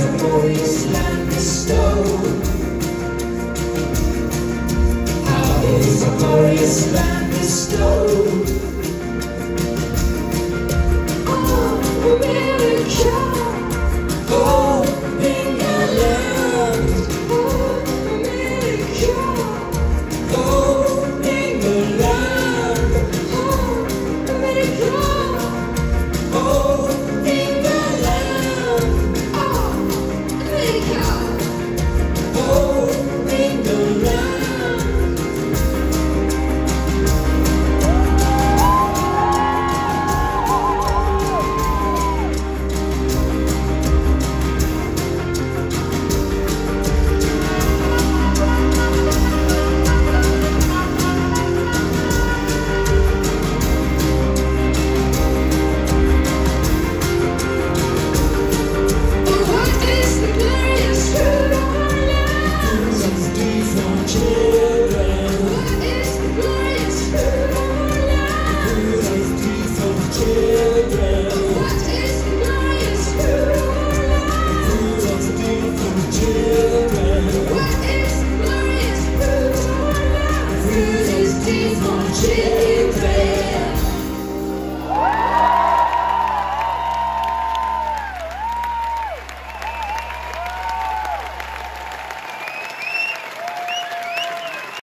is a glorious land bestowed. How is a?